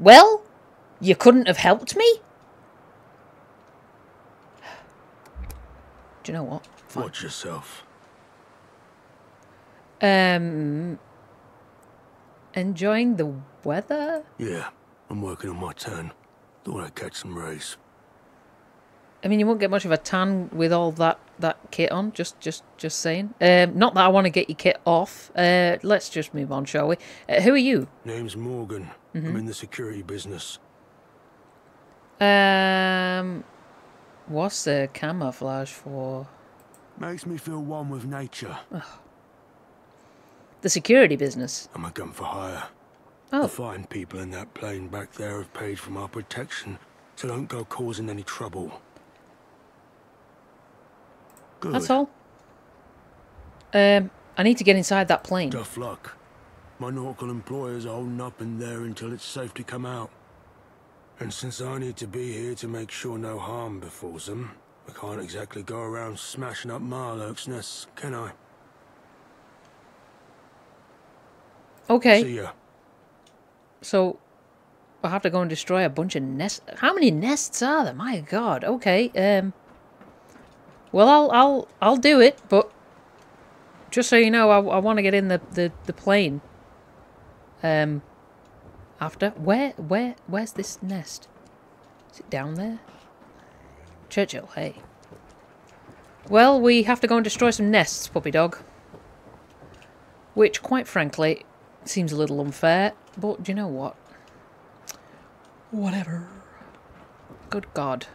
Well, you couldn't have helped me? Do you know what? Fine. Watch yourself. Um, enjoying the weather? Yeah, I'm working on my turn. Thought I'd catch some rays. I mean, you won't get much of a tan with all that that kit on. Just, just, just saying. Um, not that I want to get your kit off. Uh, let's just move on, shall we? Uh, who are you? Name's Morgan. I'm in the security business. Um, what's the camouflage for? Makes me feel one with nature. The security business. I'm a gun for hire. Oh. The fine people in that plane back there have paid for my protection, so don't go causing any trouble. Good. That's all. Um, I need to get inside that plane. Tough luck. My nautical employers are holding up in there until it's safe to come out. And since I need to be here to make sure no harm befalls them, I can't exactly go around smashing up Marloke's nests, can I? Okay, See ya. so I'll have to go and destroy a bunch of nests. How many nests are there? My God. Okay. Um. Well, I'll I'll I'll do it, but just so you know, I, I want to get in the, the the plane. Um. After where where where's this nest? Is it down there? Churchill. Hey. Well, we have to go and destroy some nests, puppy dog. Which, quite frankly, seems a little unfair, but do you know what? Whatever. Good God.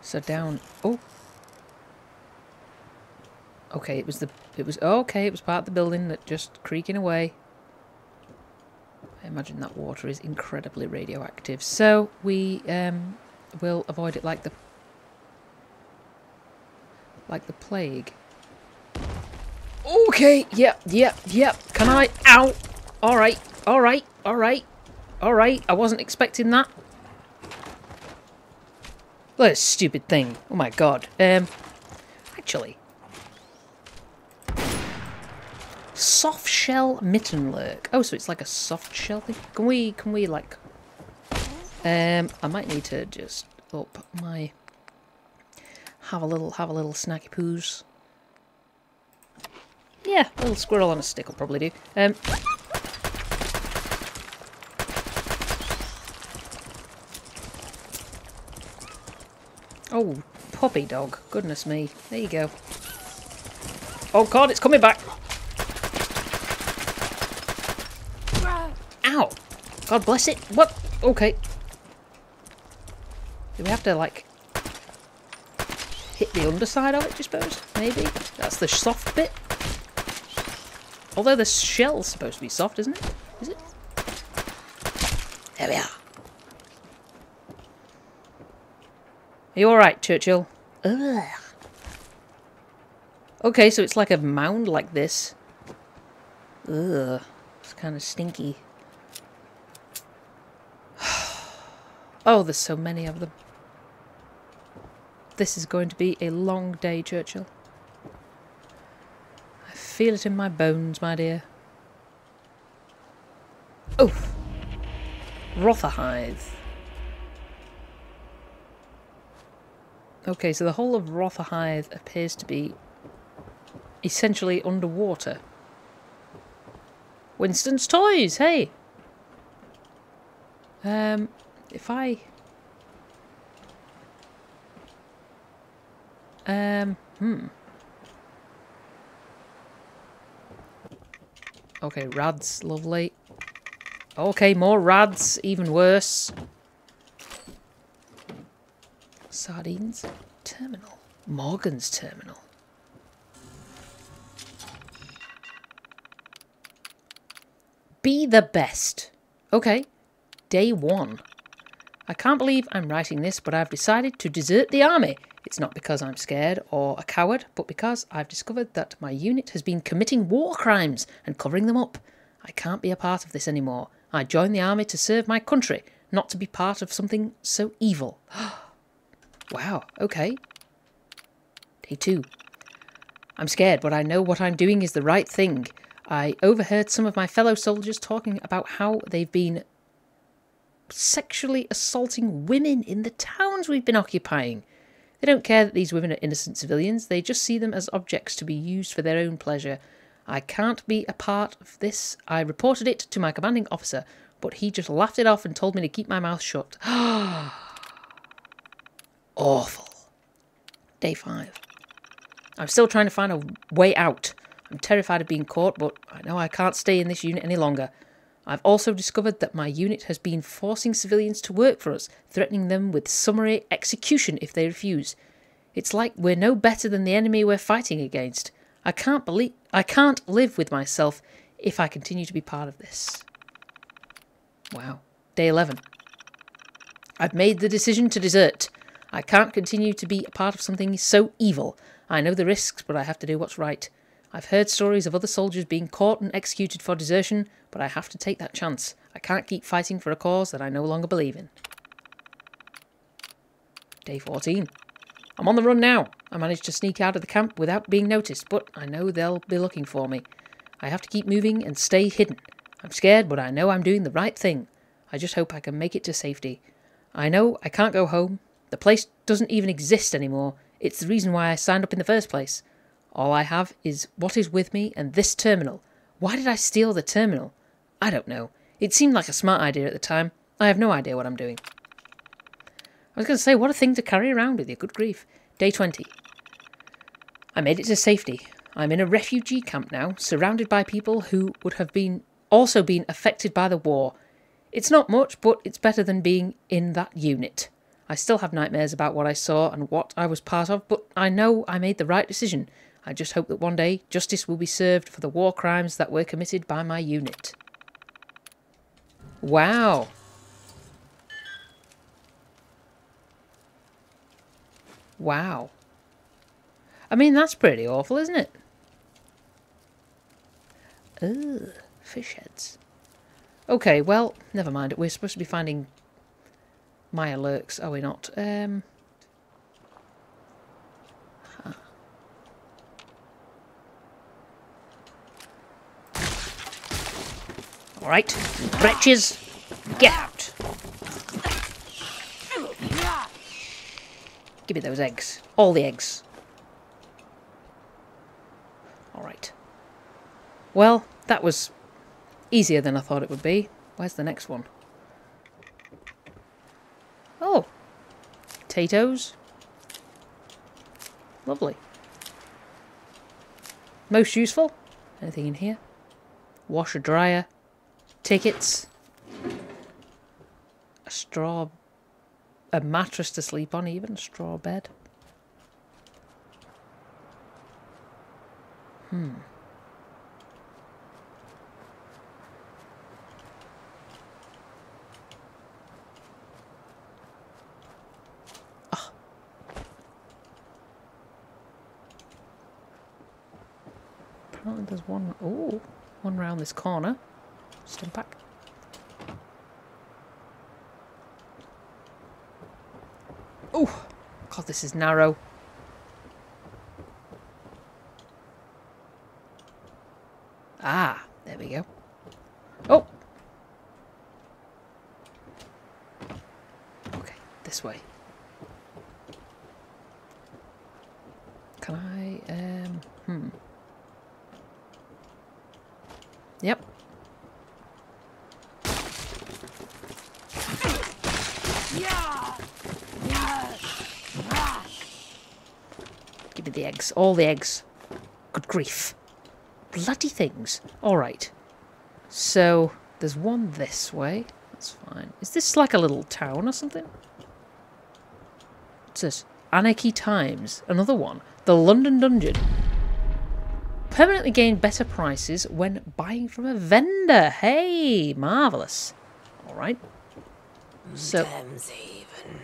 So down. Oh. Okay, it was the. It was okay. It was part of the building that just creaking away. Imagine that water is incredibly radioactive. So we um, will avoid it like the like the plague. Okay, yep, yep, yep. Can I? Ow! Alright, alright, alright, alright. I wasn't expecting that. Look a stupid thing. Oh my god. Um, actually. Soft shell mitten lurk. Oh, so it's like a soft shell thing. Can we, can we like... Um, I might need to just up my... Have a little, have a little snacky poos. Yeah, a little squirrel on a stick will probably do. Um, oh, puppy dog. Goodness me. There you go. Oh god, it's coming back. Ow. God bless it. What? Okay. Do we have to, like, hit the underside of it, do you suppose? Maybe? That's the soft bit? Although the shell's supposed to be soft, isn't it? Is it? There we are. Are you alright, Churchill? Ugh. Okay, so it's like a mound like this. Ugh. It's kind of stinky. Oh, there's so many of them. This is going to be a long day, Churchill. I feel it in my bones, my dear. Oh! Rotherhithe. Okay, so the whole of Rotherhithe appears to be essentially underwater. Winston's Toys, hey! Um, if I... Um, hmm. Okay, rads, lovely. Okay, more rads, even worse. Sardines. Terminal. Morgan's terminal. Be the best. Okay. Day one. I can't believe I'm writing this, but I've decided to desert the army. It's not because I'm scared or a coward, but because I've discovered that my unit has been committing war crimes and covering them up. I can't be a part of this anymore. I joined the army to serve my country, not to be part of something so evil. wow, okay. Day two. I'm scared, but I know what I'm doing is the right thing. I overheard some of my fellow soldiers talking about how they've been sexually assaulting women in the towns we've been occupying. They don't care that these women are innocent civilians, they just see them as objects to be used for their own pleasure. I can't be a part of this. I reported it to my commanding officer, but he just laughed it off and told me to keep my mouth shut. Awful. Day 5. I'm still trying to find a way out. I'm terrified of being caught, but I know I can't stay in this unit any longer. I've also discovered that my unit has been forcing civilians to work for us, threatening them with summary execution if they refuse. It's like we're no better than the enemy we're fighting against. I can't believe I can't live with myself if I continue to be part of this. Wow. Day 11. I've made the decision to desert. I can't continue to be a part of something so evil. I know the risks, but I have to do what's right. I've heard stories of other soldiers being caught and executed for desertion, but I have to take that chance. I can't keep fighting for a cause that I no longer believe in. Day 14. I'm on the run now. I managed to sneak out of the camp without being noticed, but I know they'll be looking for me. I have to keep moving and stay hidden. I'm scared, but I know I'm doing the right thing. I just hope I can make it to safety. I know I can't go home. The place doesn't even exist anymore. It's the reason why I signed up in the first place. All I have is what is with me and this terminal. Why did I steal the terminal? I don't know. It seemed like a smart idea at the time. I have no idea what I'm doing. I was going to say, what a thing to carry around with you. Good grief. Day 20. I made it to safety. I'm in a refugee camp now, surrounded by people who would have been also been affected by the war. It's not much, but it's better than being in that unit. I still have nightmares about what I saw and what I was part of, but I know I made the right decision. I just hope that one day justice will be served for the war crimes that were committed by my unit. Wow. Wow. I mean, that's pretty awful, isn't it? Ugh, fish heads. Okay, well, never mind. We're supposed to be finding Mirelurks, are we not? Um, Alright, wretches, get out! Give me those eggs. All the eggs. Alright. Well, that was easier than I thought it would be. Where's the next one? Oh. Potatoes. Lovely. Most useful? Anything in here? Washer dryer. Tickets. A straw... A mattress to sleep on even. A straw bed. Hmm. Apparently there's one, oh, one round this corner. Back. Oh, God, this is narrow. Ah, there we go. Oh! Okay, this way. Can I, um, hmm. Yep. Give me the eggs. All the eggs. Good grief. Bloody things. Alright. So, there's one this way. That's fine. Is this like a little town or something? It says Anarchy Times. Another one. The London Dungeon. Permanently gain better prices when buying from a vendor. Hey, marvellous. Alright. So, Thameshaven.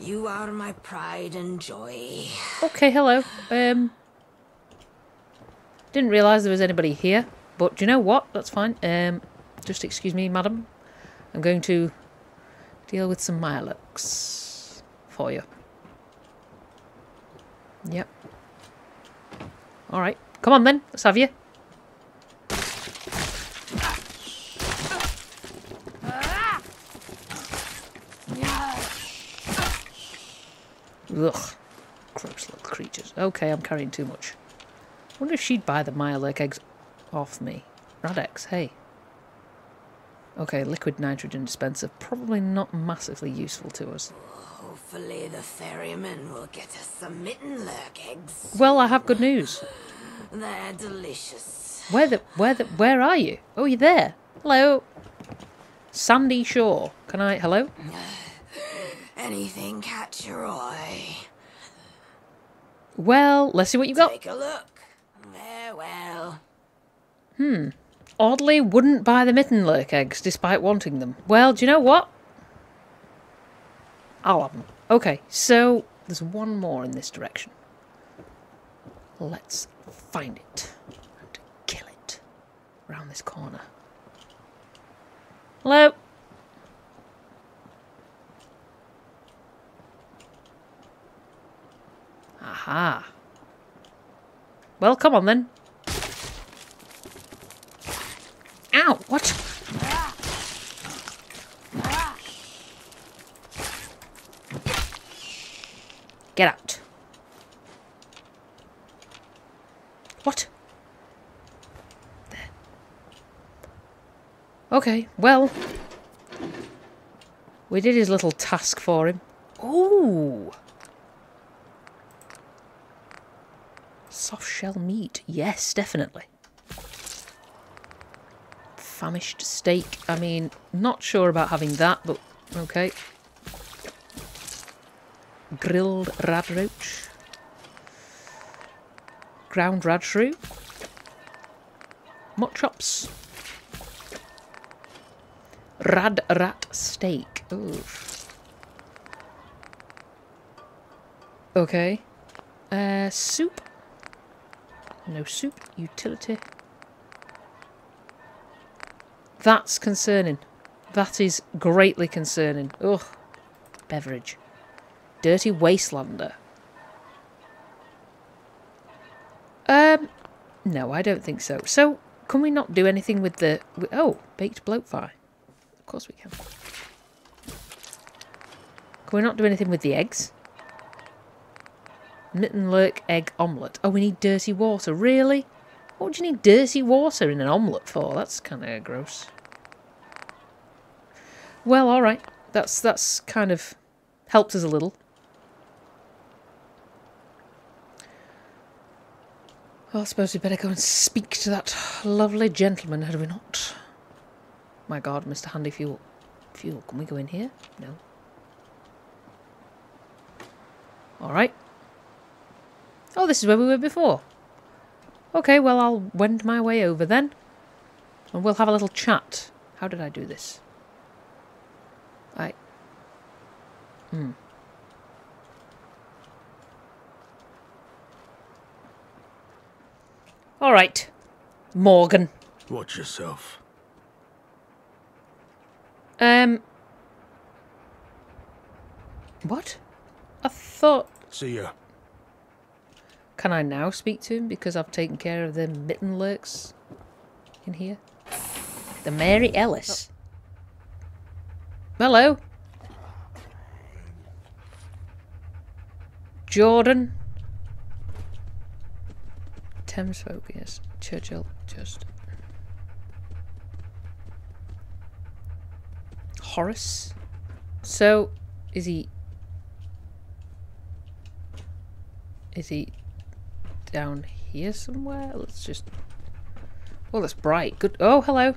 You are my pride and joy. okay, hello. Um, didn't realise there was anybody here. But do you know what? That's fine. Um, just excuse me, madam. I'm going to deal with some Mirelurks for you. Yep. Alright. Come on then. Let's have you. Ugh. Gross little creatures. Okay, I'm carrying too much. wonder if she'd buy the Mirelurk eggs off me. Rad-X, hey. Okay, liquid nitrogen dispenser. Probably not massively useful to us. Hopefully the ferryman will get us some mitten lurk eggs. Well, I have good news. They're delicious. Where the where the where are you? Oh, you're there. Hello. Sandy Shore. Can I hello? Anything catch your eye? Well, let's see what you got. Take a look. Farewell. Hmm. Oddly, wouldn't buy the Mittenlurk eggs despite wanting them. Well, do you know what? I'll have them. Okay, so there's one more in this direction. Let's find it and kill it round this corner. Hello? Aha. Well, come on then. Ow! What? Get out. What? There. Okay, well. We did his little task for him. Ooh! Soft shell meat. Yes, definitely famished steak. I mean, not sure about having that, but okay. Grilled radroach. Ground radshrew. Mutt chops. Rad rat steak. Ooh. Okay. Uh, soup. No soup. Utility. That's concerning. That is greatly concerning. Ugh. Beverage. Dirty Wastelander. Um, no, I don't think so. So, can we not do anything with the... Oh, baked bloat fry. Of course we can. Can we not do anything with the eggs? Mitten lurk egg omelette. Oh, we need dirty water. Really? What would you need dirty water in an omelette for? That's kind of gross. Well, all right. That's that's kind of helped us a little. Well, I suppose we'd better go and speak to that lovely gentleman, had we not? My God, Mr. Handy Fuel. Fuel, can we go in here? No. All right. Oh, this is where we were before. Okay, well, I'll wend my way over then. And we'll have a little chat. How did I do this? I. Hmm. All right. Morgan. Watch yourself. Um. What? I thought. See ya. Can I now speak to him because I've taken care of the mitten lurks in here? The Mary Alice. Oh. Hello. Jordan. Thames folk, yes. Churchill, just. Horace. So, is he. Is he down here somewhere? Let's just. Well, that's bright. Good. Oh, hello.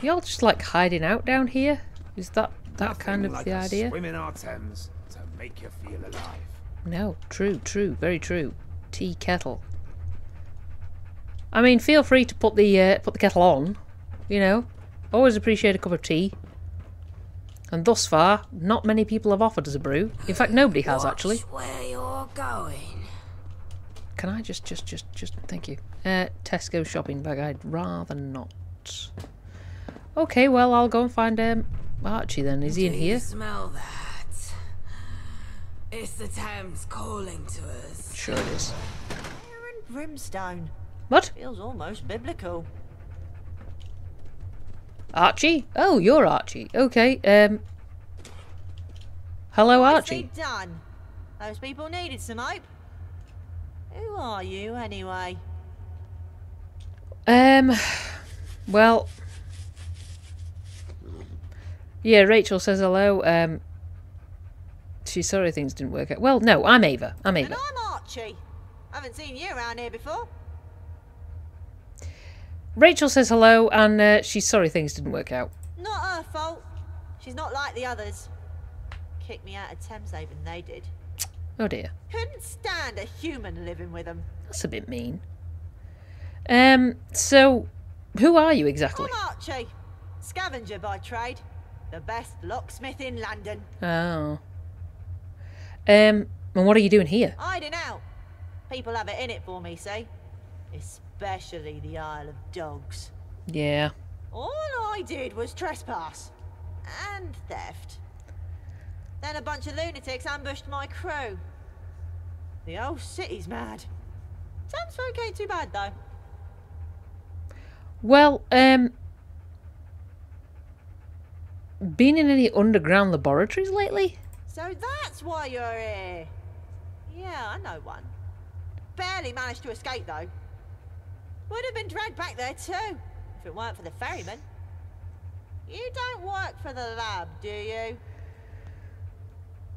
Y'all just like hiding out down here? Is that that kind of like the a idea? Swim in our Thames to make you feel alive. No, true, true, very true. Tea kettle. I mean, feel free to put the uh, put the kettle on. You know, always appreciate a cup of tea. And thus far, not many people have offered us a brew. In fact, nobody has actually. Watch where you're going. Can I just, just, just, just, thank you. Uh, Tesco shopping bag, I'd rather not. Okay, well, I'll go and find um, Archie then. Is he in Do you here? smell that? It's the Thames calling to us. Sure it is. Fire and brimstone. What? Feels almost biblical. Archie? Oh, you're Archie. Okay, um... Hello, I say Archie. done. Those people needed some hope. Who are you, anyway? Um, well, yeah. Rachel says hello. Um, she's sorry things didn't work out. Well, no, I'm Ava. I'm Ava. And I'm Archie. I Haven't seen you around here before. Rachel says hello, and uh, she's sorry things didn't work out. Not her fault. She's not like the others. Kicked me out of Thameshaven, they did. Oh dear, Couldn't stand a human living with them. that's a bit mean. Um, so who are you exactly? I'm Archie. Scavenger by trade. The best locksmith in London. Oh. Um, and what are you doing here? Hiding out. People have it in it for me, see? Especially the Isle of Dogs. Yeah. All I did was trespass. And theft. Then a bunch of lunatics ambushed my crew. The whole city's mad. Thamesfolk ain't too bad, though. Well, um, been in any underground laboratories lately? So that's why you're here. Yeah, I know one. Barely managed to escape, though. Would have been dragged back there, too, if it weren't for the ferryman. You don't work for the lab, do you?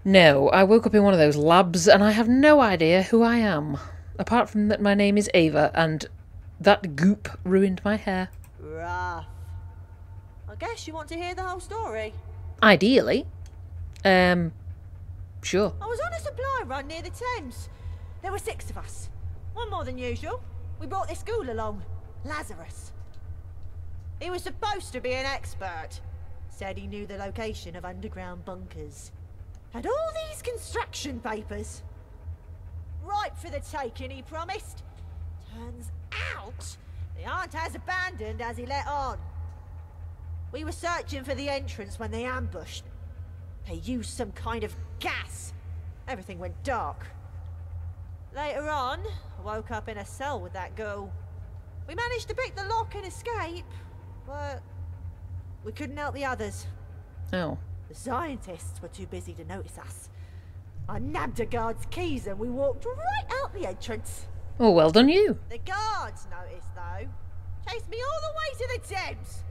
No, I woke up in one of those labs and I have no idea who I am. Apart from that my name is Ava and that goop ruined my hair. Rough. I guess you want to hear the whole story. Ideally. Um, sure. I was on a supply run near the Thames. There were six of us. One more than usual. We brought this ghoul along. Lazarus. He was supposed to be an expert. Said he knew the location of underground bunkers. Had all these construction papers. Right for the taking, he promised. Turns out, they aren't as abandoned as he let on. We were searching for the entrance when they ambushed. They used some kind of gas. Everything went dark. Later on, I woke up in a cell with that girl. We managed to pick the lock and escape, but we couldn't help the others. Oh. The scientists were too busy to notice us. I nabbed a guard's keys and we walked right out the entrance. Oh, well done you. The guards noticed, though. Chased me all the way to the Thames.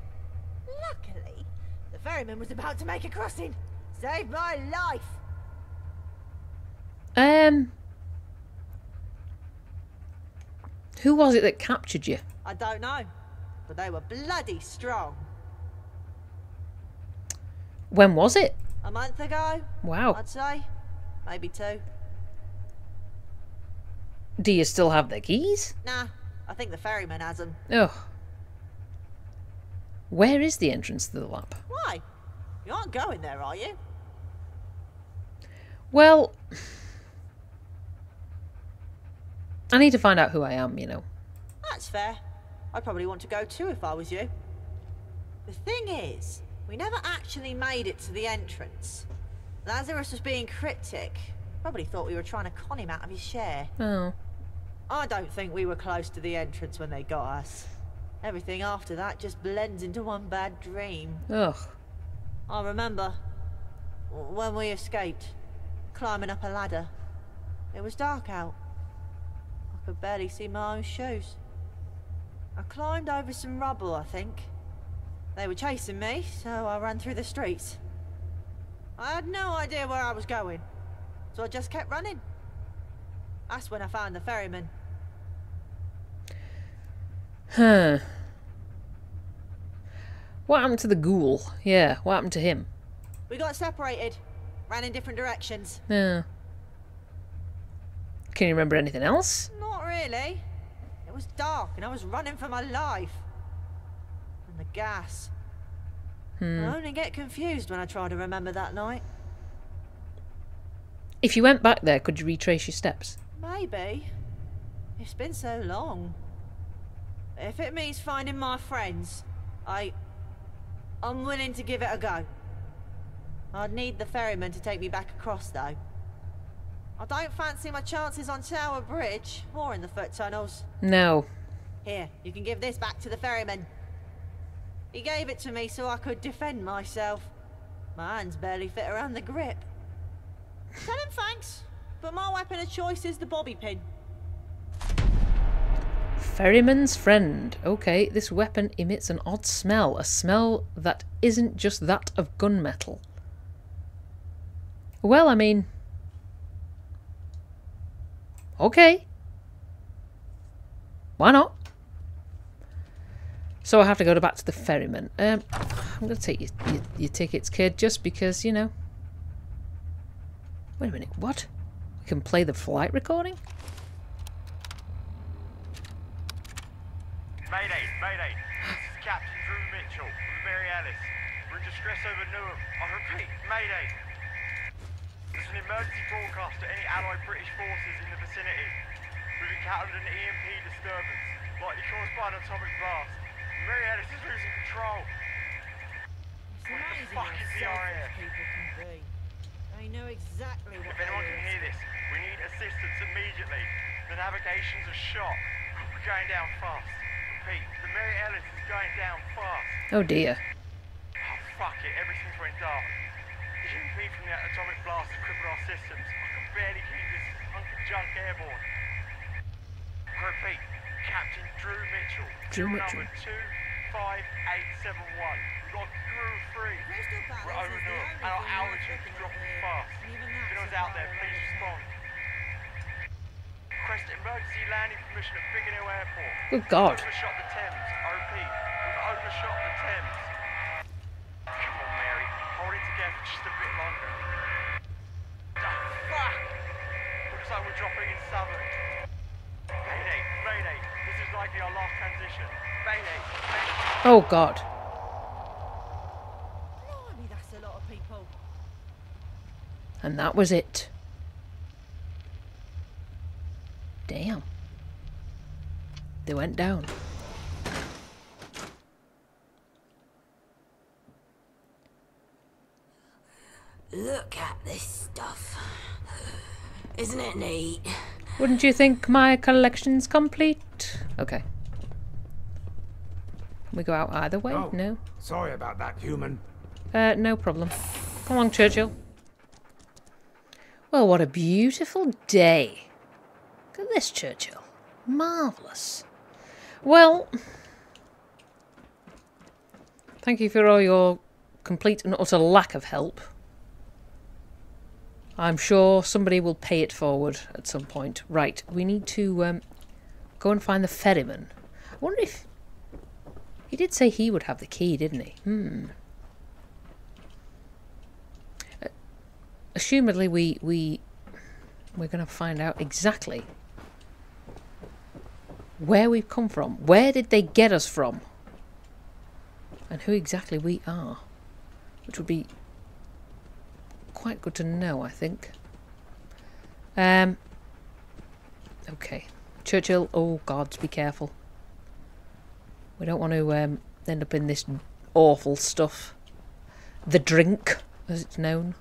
Luckily, the ferryman was about to make a crossing. Saved my life. Um, who was it that captured you? I don't know, but they were bloody strong. When was it? A month ago, Wow. I'd say. Maybe two. Do you still have the keys? Nah, I think the ferryman has them. Oh. Where is the entrance to the lab? Why? You aren't going there, are you? Well, I need to find out who I am, you know. That's fair. I'd probably want to go too if I was you. The thing is, we never actually made it to the entrance. Lazarus was being cryptic. Probably thought we were trying to con him out of his share. Oh. I don't think we were close to the entrance when they got us. Everything after that just blends into one bad dream. Ugh. I remember when we escaped, climbing up a ladder. It was dark out. I could barely see my own shoes. I climbed over some rubble, I think. They were chasing me, so I ran through the streets. I had no idea where I was going, so I just kept running. That's when I found the ferryman. Huh. What happened to the ghoul? Yeah, what happened to him? We got separated, ran in different directions. Yeah. Can you remember anything else? Not really. It was dark and I was running for my life. And the gas. Hmm. I only get confused when I try to remember that night. If you went back there, could you retrace your steps? Maybe. It's been so long. If it means finding my friends, I. I'm willing to give it a go. I'd need the ferryman to take me back across, though. I don't fancy my chances on Tower Bridge or in the foot tunnels. No. Here, you can give this back to the ferryman. He gave it to me so I could defend myself. My hands barely fit around the grip. Tell him thanks, but my weapon of choice is the bobby pin. Ferryman's friend. Okay, this weapon emits an odd smell. A smell that isn't just that of gunmetal. Well, I mean... Okay. Why not? So I have to go back to the ferryman. Um, I'm going to take your, your, your tickets, kid, just because, you know... Wait a minute, what? We can play the flight recording? Mayday, mayday. This is Captain Drew Mitchell from the Mary Alice. We're in distress over Newham. I repeat, mayday. There's an emergency broadcast to any Allied British forces in the vicinity. We've encountered an EMP disturbance, likely caused by an atomic blast. Mary Alice is losing control. It's What the amazing fuck how is the selfish people can be. They know exactly what If anyone can hear this, we need assistance immediately. The navigation's a shot. We're going down fast. Repeat, the Mary Alice is going down fast. Oh dear. Oh, fuck it, everything's went dark. The EMP from the atomic blast has crippled our systems. I can barely keep this hunk of junk airborne. I repeat, Captain Drew Mitchell. Drew Mitchell. number 25871. We've got crew three. Crystal Palace We're over is the Newham, only and our altitude is dropping fast. If anyone's out there, please respond. Request emergency landing permission at Biggin Hill Airport. Good God. We've overshot the Thames. I repeat, we've overshot the Thames. Come on, Mary. Hold it together just a bit longer. Oh, fuck! Looks like we're dropping in Southwark. Mayday, Mayday. This is likely our last transition. Mayday, Mayday. Oh god. Blimey, that's a lot of people. And that was it. Damn. They went down. Look at this stuff. Isn't it neat? Wouldn't you think my collection's complete? Okay. Can we go out either way? Oh. No. Sorry about that, human. Uh, no problem. Come on, Churchill. Well, what a beautiful day. Look at this, Churchill. Marvellous. Well, thank you for all your complete and utter lack of help. I'm sure somebody will pay it forward at some point. Right, we need to um, go and find the ferryman. I wonder if... He did say he would have the key, didn't he? Hmm. assumedly we we we're going to find out exactly where we've come from. Where did they get us from? And who exactly we are. Which would be quite good to know, I think. Um Okay. Churchill, oh gods, be careful. We don't want to um, end up in this awful stuff. The drink, as it's known.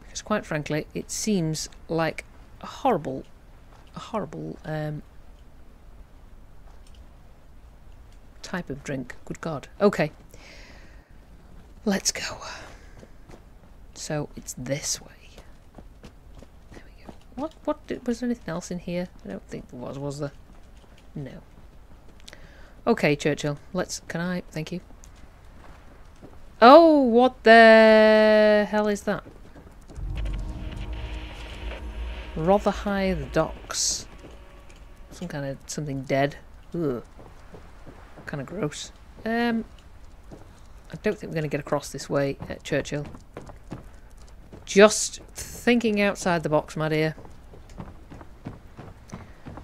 Because quite frankly, it seems like a horrible, a horrible um, type of drink. Good God. Okay. Let's go. So it's this way. There we go. What? What? Did, was there anything else in here? I don't think there was. Was there? No. Okay, Churchill. Let's. Can I? Thank you. Oh, what the hell is that? Rotherhithe Docks. Some kind of something dead. Ugh. Kind of gross. Um, I don't think we're going to get across this way at Churchill. Just thinking outside the box, my dear.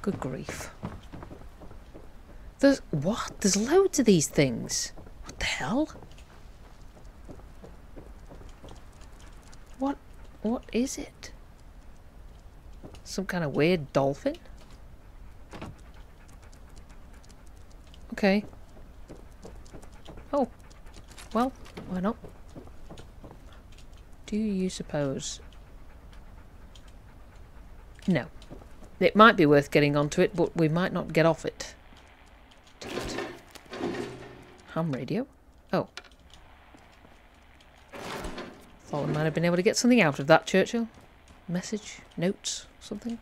Good grief. There's what? There's loads of these things. What the hell? What? What is it? Some kind of weird dolphin? Okay. Oh. Well, why not? Do you suppose? No. It might be worth getting onto it, but we might not get off it. Ham radio? Oh. Thought we might have been able to get something out of that, Churchill. Message? Notes? Something?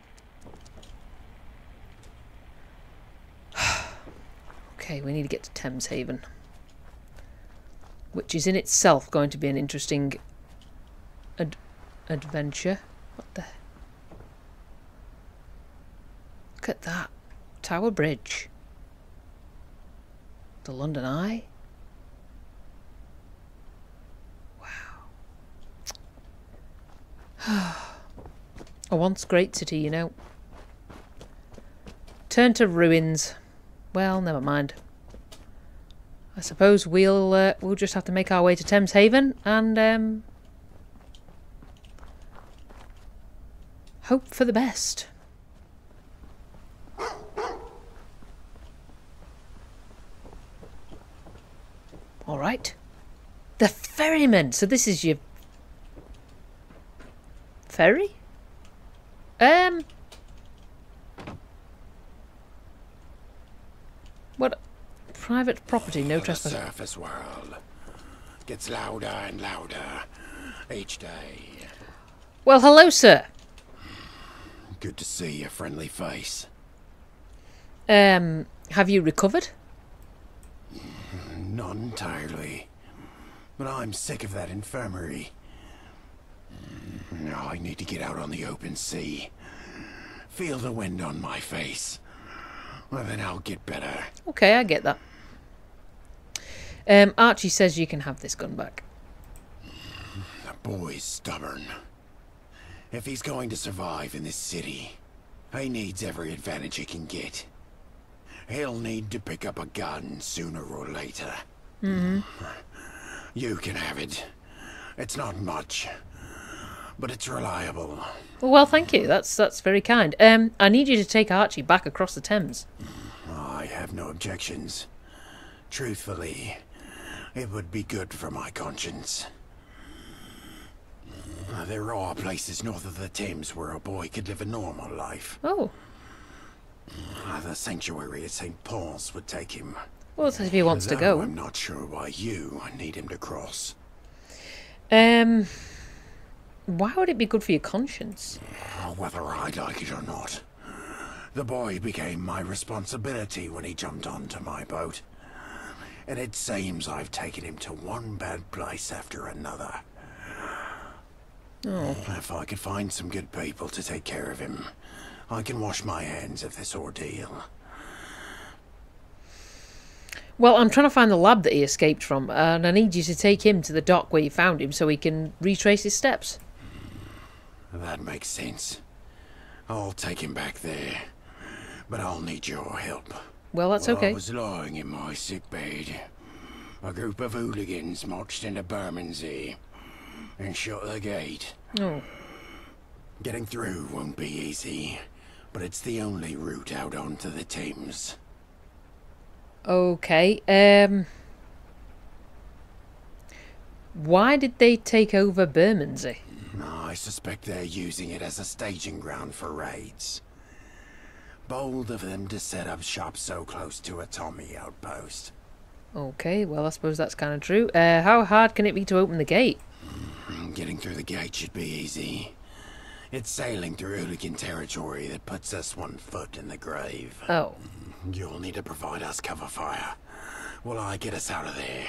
okay, we need to get to Thames Haven. Which is in itself going to be an interesting adventure. What the? Look at that. Tower Bridge. The London Eye. Wow. A once great city, you know. Turn to ruins. Well, never mind. I suppose we'll uh, we'll just have to make our way to Thames Haven and um, hope for the best. All right. The ferryman. So this is your ferry? Um. What? Private property, no The trespass. surface world gets louder and louder each day. Well, hello, sir. Good to see your friendly face. Um, have you recovered? Not entirely. But I'm sick of that infirmary. Now I need to get out on the open sea. Feel the wind on my face. Well, then I'll get better. Okay, I get that. Um, Archie says you can have this gun back. The boy's stubborn. If he's going to survive in this city, he needs every advantage he can get. He'll need to pick up a gun sooner or later. Mm-hmm. You can have it. It's not much, but it's reliable. Well, thank you. That's that's very kind. Um, I need you to take Archie back across the Thames. I have no objections. Truthfully, it would be good for my conscience. There are places north of the Thames where a boy could live a normal life. Oh, Uh, The sanctuary at St. Paul's would take him. well, if he wants to go. I'm not sure why you need him to cross. Um, why would it be good for your conscience? Whether I like it or not. The boy became my responsibility when he jumped onto my boat. And it seems I've taken him to one bad place after another. Oh, If I could find some good people to take care of him, I can wash my hands of this ordeal. well, I'm trying to find the lab that he escaped from, and I need you to take him to the dock where you found him so he can retrace his steps. That makes sense. I'll take him back there. But I'll need your help. Well, that's While okay. I was lying in my sick bed. A group of hooligans marched into Bermondsey and shut the gate. Oh, Getting through won't be easy, but it's the only route out onto the Thames. okay. Um, why did they take over Bermondsey? I suspect they're using it as a staging ground for raids. Bold of them to set up shop so close to a Tommy outpost. Okay, well, I suppose that's kind of true. Uh, how hard can it be to open the gate? Getting through the gate should be easy. It's sailing through hooligan territory that puts us one foot in the grave. Oh, You'll need to provide us cover fire while I get us out of there.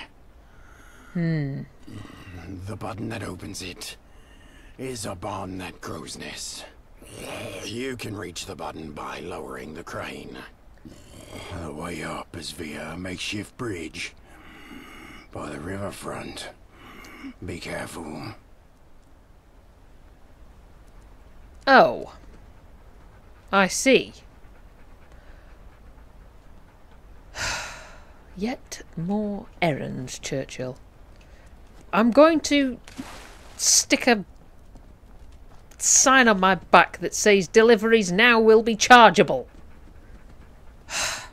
hmm. The button that opens it is up on that crow's nest. You can reach the button by lowering the crane. The way up is via a makeshift bridge by the riverfront. Be careful. Oh. I see. Yet more errands, Churchill. I'm going to stick a sign on my back that says deliveries now will be chargeable.